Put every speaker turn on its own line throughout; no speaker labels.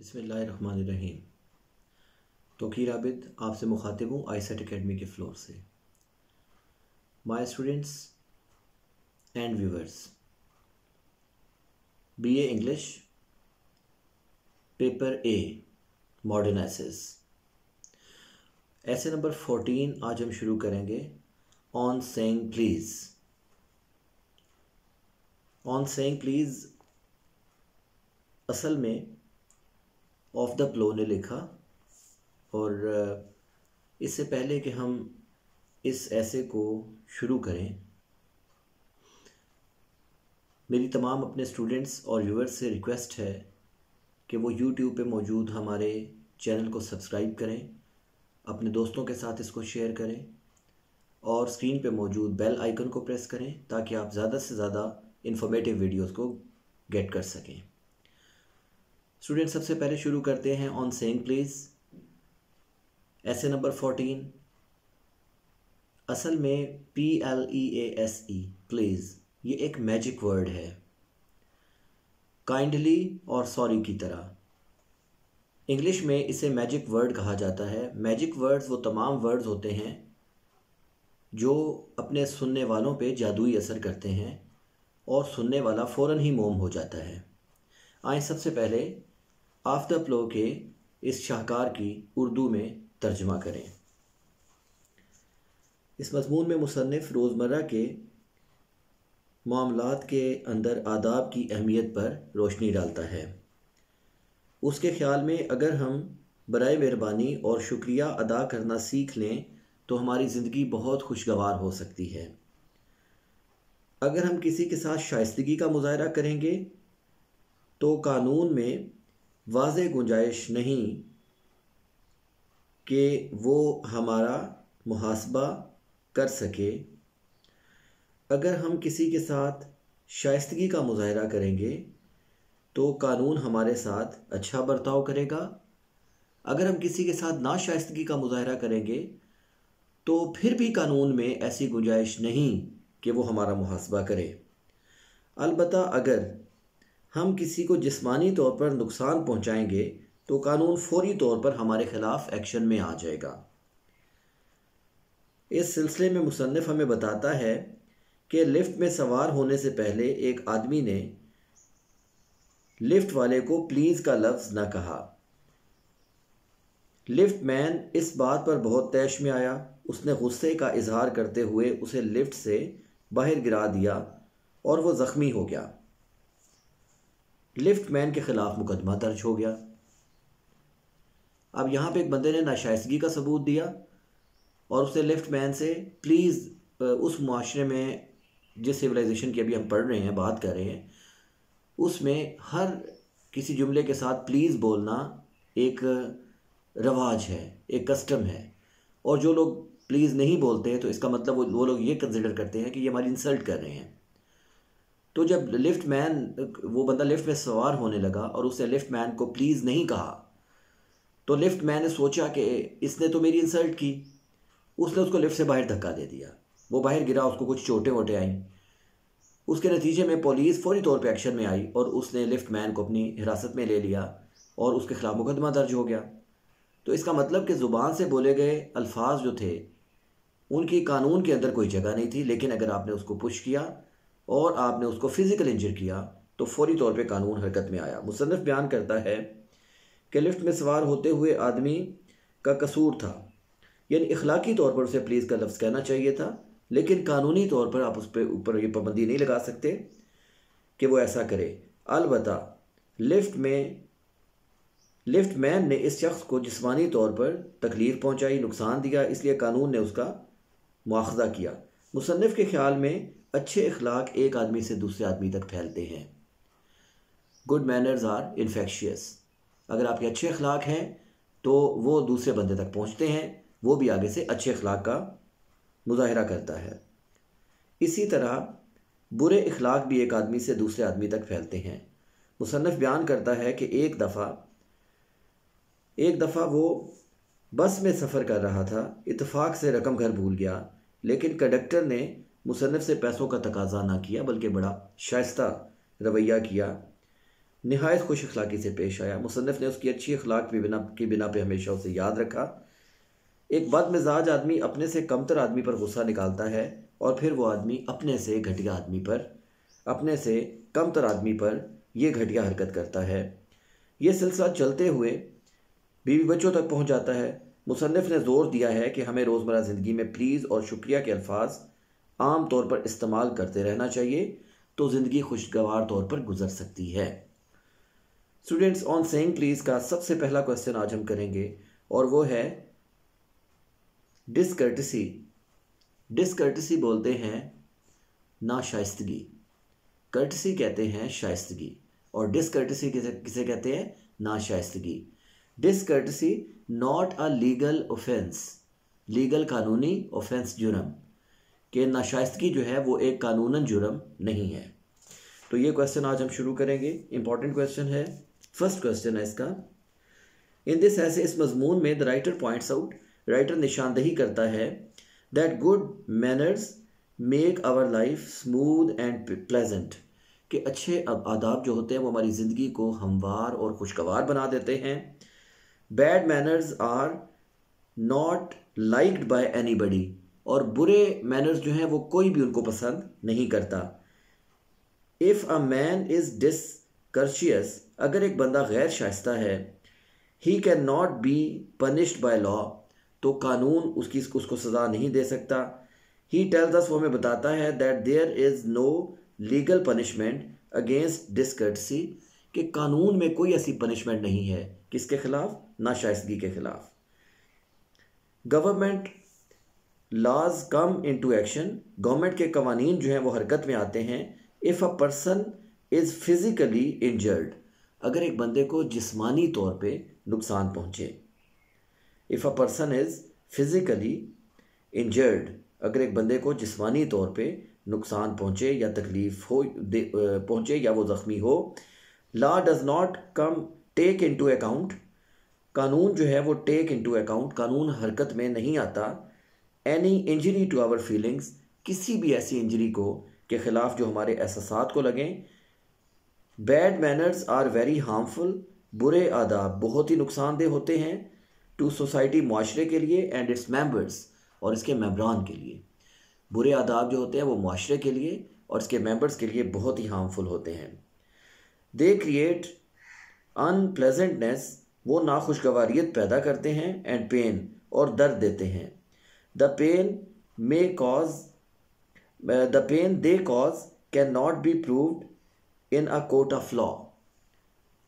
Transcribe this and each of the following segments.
بسم اللہ الرحمن الرحیم۔ توقیر عابد آپ سے مخاطب ہوں آئی سیٹ اکیڈمی کے فلور سے۔ My students and viewers B A English, paper A modern essays ایسے نمبر فورٹین آج ہم شروع کریں گے۔ آن saying please on saying please اصل میں آف دا پلو نے لکھا اور اس سے پہلے کہ ہم اس ایسے کو شروع کریں، میری تمام اپنے اسٹوڈنٹس اور ویورس سے ریکویسٹ ہے کہ وہ یوٹیوب پہ موجود ہمارے چینل کو سبسکرائب کریں، اپنے دوستوں کے ساتھ اس کو شیئر کریں اور اسکرین پہ موجود بیل آئیکن کو پریس کریں تاکہ آپ زیادہ سے زیادہ انفارمیٹیو ویڈیوز کو گیٹ کر سکیں۔ اسٹوڈنٹ سب سے پہلے شروع کرتے ہیں on saying please essay number fourteen اصل میں P L E A S E please یہ ایک میجک ورڈ ہے. کائنڈلی اور سوری کی طرح. انگلش میں اسے میجک ورڈ کہا جاتا ہے. میجک ورڈز وہ تمام ورڈز ہوتے ہیں جو اپنے سننے والوں پہ جادوئی اثر کرتے ہیں اور سننے والا فوراً ہی موم ہو جاتا ہے. آئیں سب سے پہلے آف دا پلو کے اس شاہکار کی اردو میں ترجمہ کریں۔ اس مضمون میں مصنف روزمرہ کے معاملات کے اندر آداب کی اہمیت پر روشنی ڈالتا ہے۔ اس کے خیال میں اگر ہم برائے مہربانی اور شکریہ ادا کرنا سیکھ لیں تو ہماری زندگی بہت خوشگوار ہو سکتی ہے۔ اگر ہم کسی کے ساتھ شائستگی کا مظاہرہ کریں گے تو قانون میں واضح گنجائش نہیں کہ وہ ہمارا محاسبہ کر سکے۔ اگر ہم کسی کے ساتھ شائستگی کا مظاہرہ کریں گے، تو قانون ہمارے ساتھ اچھا برتاؤ کرے گا۔ اگر ہم کسی کے ساتھ ناشائستگی کا مظاہرہ کریں گے، تو پھر بھی قانون میں ایسی گنجائش نہیں کہ وہ ہمارا محاسبہ کرے۔ البتہ اگر ہم کسی کو جسمانی طور پر نقصان پہنچائیں گے تو قانون فوری طور پر ہمارے خلاف ایکشن میں آ جائے گا۔ اس سلسلے میں مصنف ہمیں بتاتا ہے کہ لفٹ میں سوار ہونے سے پہلے ایک آدمی نے لفٹ والے کو پلیز کا لفظ نہ کہا۔ لفٹ مین اس بات پر بہت تیش میں آیا۔ اس نے غصے کا اظہار کرتے ہوئے اسے لفٹ سے باہر گرا دیا اور وہ زخمی ہو گیا۔ لفٹ مین کے خلاف مقدمہ درج ہو گیا۔ اب یہاں پہ ایک بندے نے ناشائستگی کا ثبوت دیا اور اسے لفٹ مین سے پلیز، اس معاشرے میں جس سویلائزیشن کی ابھی ہم پڑھ رہے ہیں، بات کر رہے ہیں، اس میں ہر کسی جملے کے ساتھ پلیز بولنا ایک رواج ہے، ایک کسٹم ہے۔ اور جو لوگ پلیز نہیں بولتے ہیں تو اس کا مطلب وہ لوگ یہ کنسیڈر کرتے ہیں کہ یہ ہماری انسلٹ کر رہے ہیں۔ تو جب لفٹ مین وہ بندہ لفٹ میں سوار ہونے لگا اور اس نے لفٹ مین کو پلیز نہیں کہا، تو لفٹ مین نے سوچا کہ اس نے تو میری انسلٹ کی۔ اس نے اس کو لفٹ سے باہر دھکا دے دیا۔ وہ باہر گرا، اس کو کچھ چوٹے ووٹے آئیں۔ اس کے نتیجے میں پولیس فوری طور پہ ایکشن میں آئی اور اس نے لفٹ مین کو اپنی حراست میں لے لیا اور اس کے خلاف مقدمہ درج ہو گیا۔ تو اس کا مطلب کہ زبان سے بولے گئے الفاظ جو تھے، ان کی قانون کے اندر کوئی جگہ نہیں تھی، لیکن اگر آپ نے اس کو پش کیا اور آپ نے اس کو فزیکل انجر کیا، تو فوری طور پہ قانون حرکت میں آیا۔ مصنف بیان کرتا ہے کہ لفٹ میں سوار ہوتے ہوئے آدمی کا قصور تھا۔ یعنی اخلاقی طور پر اسے پلیز کا لفظ کہنا چاہیے تھا، لیکن قانونی طور پر آپ اس پہ اوپر یہ پابندی نہیں لگا سکتے کہ وہ ایسا کرے۔ البتہ لفٹ میں، لفٹ مین نے اس شخص کو جسمانی طور پر تکلیف پہنچائی، نقصان دیا، اس لیے قانون نے اس کا مواخذہ کیا۔ مصنف کے خیال میں اچھے اخلاق ایک آدمی سے دوسرے آدمی تک پھیلتے ہیں۔ گڈ مینرز آر انفیکشیس اگر آپ کے اچھے اخلاق ہیں تو وہ دوسرے بندے تک پہنچتے ہیں، وہ بھی آگے سے اچھے اخلاق کا مظاہرہ کرتا ہے۔ اسی طرح برے اخلاق بھی ایک آدمی سے دوسرے آدمی تک پھیلتے ہیں۔ مصنف بیان کرتا ہے کہ ایک دفعہ ایک دفعہ وہ بس میں سفر کر رہا تھا، اتفاق سے رقم گھر بھول گیا، لیکن کنڈکٹر نے مصنف سے پیسوں کا تقاضا نہ کیا، بلکہ بڑا شائستہ رویہ کیا۔ نہایت خوش اخلاقی سے پیش آیا۔ مصنف نے اس کی اچھی اخلاق کی بنا کی بنا پہ ہمیشہ اسے یاد رکھا۔ ایک بد مزاج آدمی اپنے سے کمتر آدمی پر غصہ نکالتا ہے اور پھر وہ آدمی اپنے سے گھٹیا آدمی پر اپنے سے کم تر آدمی پر یہ گھٹیا حرکت کرتا ہے۔ یہ سلسلہ چلتے ہوئے بیوی بچوں تک پہنچ جاتا ہے۔ مصنف نے زور دیا ہے کہ ہمیں روزمرہ زندگی میں پلیز اور شکریہ کے الفاظ عام طور پر استعمال کرتے رہنا چاہیے تو زندگی خوشگوار طور پر گزر سکتی ہے۔ اسٹوڈینٹس آن سینگ پلیز کا سب سے پہلا کوشچن آج ہم کریں گے اور وہ ہے ڈسکرٹسی ڈسکرٹسی بولتے ہیں ناشائستگی۔ کرٹسی کہتے ہیں شائستگی اور ڈسکرٹسی کسے کہتے ہیں ناشائستگی۔ Discourtesy not a legal offence legal قانونی اوفینس جرم۔ کہ ناشائستگی جو ہے وہ ایک قانوناً جرم نہیں ہے۔ تو یہ کوشچن آج ہم شروع کریں گے۔ امپورٹنٹ کوشچن ہے۔ فرسٹ کوشچن ہے اس کا۔ ان دس ایسے اس مضمون میں the writer points out writer نشاندہی کرتا ہے that good manners make our life smooth and pleasant کہ اچھے آداب جو ہوتے ہیں وہ ہماری زندگی کو ہموار اور خوشگوار بنا دیتے ہیں۔ Bad manners are not liked by anybody اور برے مینرز جو ہیں وہ کوئی بھی ان کو پسند نہیں کرتا۔ اف اے مین از ڈس کرشیس اگر ایک بندہ غیر شائستہ ہے he can not be punished by law تو قانون اس کی اس کو سزا نہیں دے سکتا۔ ہی ٹیل دس وہ ہمیں بتاتا ہے that there is no legal punishment against discourtesy کہ قانون میں کوئی ایسی پنشمنٹ نہیں ہے کس کے خلاف؟ ناشائستگی کے خلاف۔ Government laws come into action government کے قوانین جو ہیں وہ حرکت میں آتے ہیں if a person is physically injured اگر ایک بندے کو جسمانی طور پہ نقصان پہنچے if a person is physically injured اگر ایک بندے کو جسمانی طور پہ نقصان پہنچے یا تکلیف ہو پہنچے یا وہ زخمی ہو law does not come take into account قانون جو ہے وہ ٹیک انٹو اکاؤنٹ قانون حرکت میں نہیں آتا any injury to our feelings کسی بھی ایسی انجری کو کے خلاف جو ہمارے احساسات کو لگیں bad manners are very harmful برے آداب بہت ہی نقصان دہ ہوتے ہیں ٹو سوسائٹی معاشرے کے لیے اینڈ اٹس ممبرس اور اس کے ممبران کے لیے۔ برے آداب جو ہوتے ہیں وہ معاشرے کے لیے اور اس کے ممبرس کے لیے بہت ہی ہارمفل ہوتے ہیں۔ دے کریٹ ان پلیزنٹنیس وہ ناخوشگواریت پیدا کرتے ہیں اینڈ پین اور درد دیتے ہیں۔ The pain may cause the pain they cause can not be proved in a court of law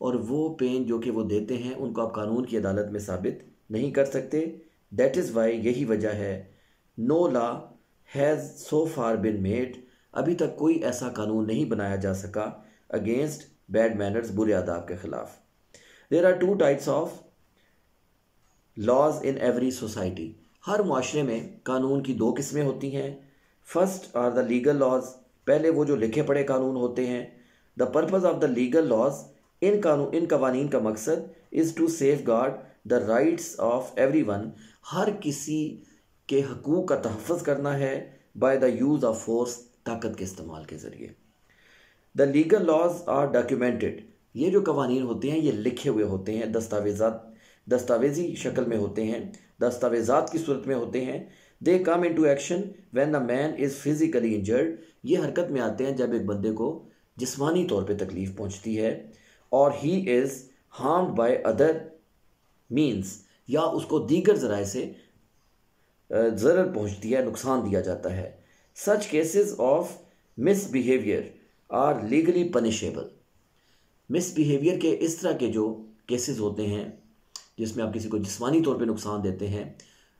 اور وہ پین جو کہ وہ دیتے ہیں، ان کو آپ قانون کی عدالت میں ثابت نہیں کر سکتے۔ دیٹ از وائی یہی وجہ ہے۔ No law has so far been made ابھی تک کوئی ایسا قانون نہیں بنایا جا سکا اگینسٹ بیڈ مینرز برے آداب کے خلاف۔ There are two types of laws in every society ہر معاشرے میں قانون کی دو قسمیں ہوتی ہیں۔ First are the legal laws پہلے وہ جو لکھے پڑے قانون ہوتے ہیں۔ The purpose of the legal laws ان قانون، ان قوانین کا مقصد is to safeguard the rights of everyone ہر کسی کے حقوق کا تحفظ کرنا ہے by the use of force طاقت کے استعمال کے ذریعے۔ The legal laws are documented یہ جو قوانین ہوتے ہیں، یہ لکھے ہوئے ہوتے ہیں، دستاویزات، دستاویزی شکل میں ہوتے ہیں۔ دستاویزات کی صورت میں ہوتے ہیں۔ They come into action when the man is physically injured یہ حرکت میں آتے ہیں جب ایک بندے کو جسمانی طور پہ تکلیف پہنچتی ہے اور he is harmed by other means یا اس کو دیگر ذرائع سے ضرر پہنچتی ہے، نقصان دیا جاتا ہے۔ Such cases of misbehaviour are legally punishable misbehaviour کے اس طرح کے جو کیسز ہوتے ہیں جس میں آپ کسی کو جسمانی طور پہ نقصان دیتے ہیں،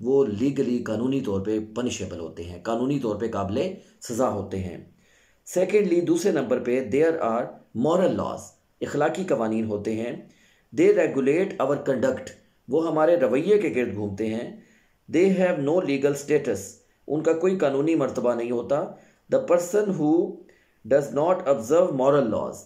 وہ لیگلی قانونی طور پہ پنشیبل ہوتے ہیں، قانونی طور پہ قابل سزا ہوتے ہیں۔ سیکنڈلی دوسرے نمبر پہ دیر آر مورل لاز اخلاقی قوانین ہوتے ہیں۔ دے ریگولیٹ آور کنڈکٹ وہ ہمارے رویے کے گرد گھومتے ہیں۔ They have no legal status ان کا کوئی قانونی مرتبہ نہیں ہوتا۔ The person who does not observe moral laws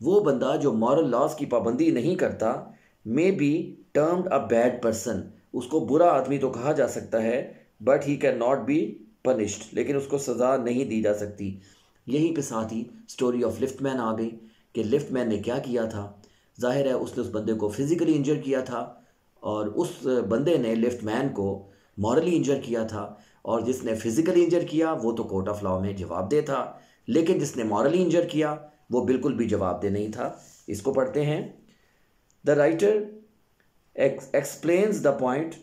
وہ بندہ جو مورل لاز کی پابندی نہیں کرتا may be termed a bad person اس کو برا آدمی تو کہا جا سکتا ہے but he can not be punished لیکن اس کو سزا نہیں دی جا سکتی۔ یہیں پہ ساتھ ہی سٹوری آف لفٹ مین آ گئی کہ لفٹ مین نے کیا کیا تھا۔ ظاہر ہے، اس نے اس بندے کو فزیکلی انجر کیا تھا اور اس بندے نے لفٹ مین کو مورلی انجر کیا تھا۔ اور جس نے فزیکلی انجر کیا، وہ تو کورٹ آف لاء میں جواب دے تھا۔ لیکن جس نے مورلی انجر کیا، وہ بالکل بھی جواب دے نہیں تھا۔ اس کو پڑھتے ہیں۔ The writer explains the point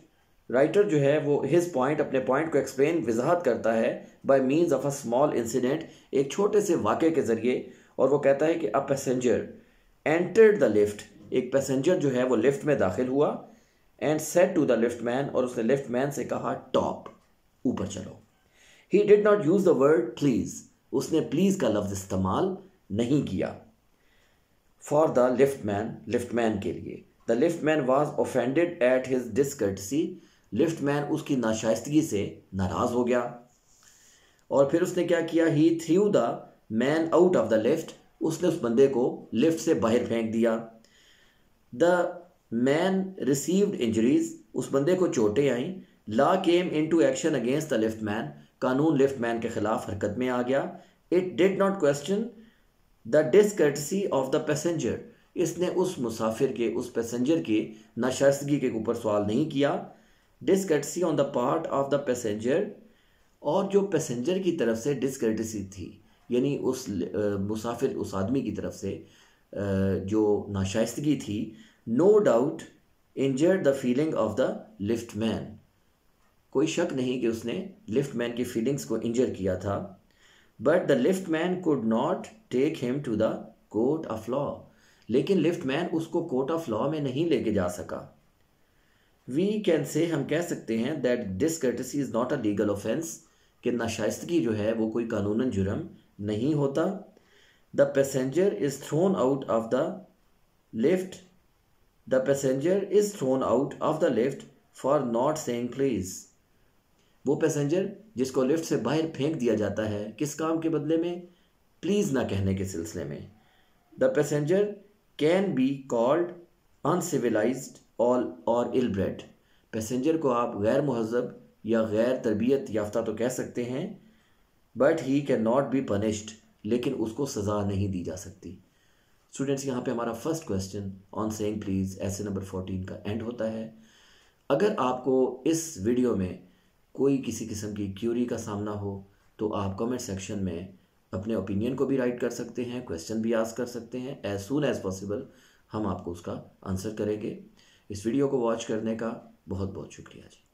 writer جو ہے وہ ہز پوائنٹ اپنے پوائنٹ کو ایکسپلین وضاحت کرتا ہے by means of a small incident ایک چھوٹے سے واقعے کے ذریعے، اور وہ کہتا ہے کہ a passenger entered the lift ایک پیسنجر جو ہے وہ لفٹ میں داخل ہوا and said to the lift man اور اس نے لفٹ مین سے کہا ٹاپ اوپر چلو۔ He did not use the word please اس نے پلیز کا لفظ استعمال نہیں کیا for the lift man lift man کے لیے۔ The lift man was offended at his discourtesy lift man اس کی ناشائستگی سے ناراض ہو گیا۔ اور پھر اس نے کیا کیا؟ He threw the man out of the lift اس نے اس بندے کو لفٹ سے باہر پھینک دیا۔ دا مین ریسیوڈ انجریز اس بندے کو چوٹیں آئیں۔ Law came in to action against the lift man قانون لفٹ مین کے خلاف حرکت میں آ گیا۔ It did not question the discourtesy of the passenger اس نے اس مسافر کے، اس پیسنجر کے ناشائستگی کے اوپر سوال نہیں کیا۔ Discourtesy on the part of the passenger اور جو پیسنجر کی طرف سے ڈسکرٹسی تھی یعنی اس مسافر اس آدمی کی طرف سے جو ناشائستگی تھی no doubt injured the feeling of the lift man کوئی شک نہیں کہ اس نے لفٹ مین کی فیلنگس کو انجر کیا تھا۔ But the lift man could not take him to the court of law لیکن لفٹ مین اس کو کوٹ آف لا میں نہیں لے کے جا سکا۔ وی کین سے ہم کہہ سکتے ہیں that discourtesy is not a legal offence کہ ناشائستگی جو ہے وہ کوئی قانون جرم نہیں ہوتا۔ The passenger is thrown out of the lift the passenger is thrown out of the lift for not saying please وہ پیسنجر جس کو لفٹ سے باہر پھینک دیا جاتا ہے، کس کام کے بدلے میں؟ پلیز نہ کہنے کے سلسلے میں۔ The passenger can be called uncivilised آل اور ال بریڈ پیسنجر کو آپ غیر مہذب یا غیر تربیت یافتہ تو کہہ سکتے ہیں but he can not be punished لیکن اس کو سزا نہیں دی جا سکتی۔ اسٹوڈینٹس یہاں پہ ہمارا first question on saying please essay number fourteen کا اینڈ ہوتا ہے۔ اگر آپ کو اس ویڈیو میں کوئی کسی قسم کی کیوری کا سامنا ہو، تو آپ کمنٹ سیکشن میں اپنے اوپینین کو بھی رائٹ کر سکتے ہیں کویشچن بھی آس کر سکتے ہیں۔ ایز سون ایز پاسبل ہم آپ کو اس کا آنسر کریں گے۔ اس ویڈیو کو واچ کرنے کا بہت بہت شکریہ جی۔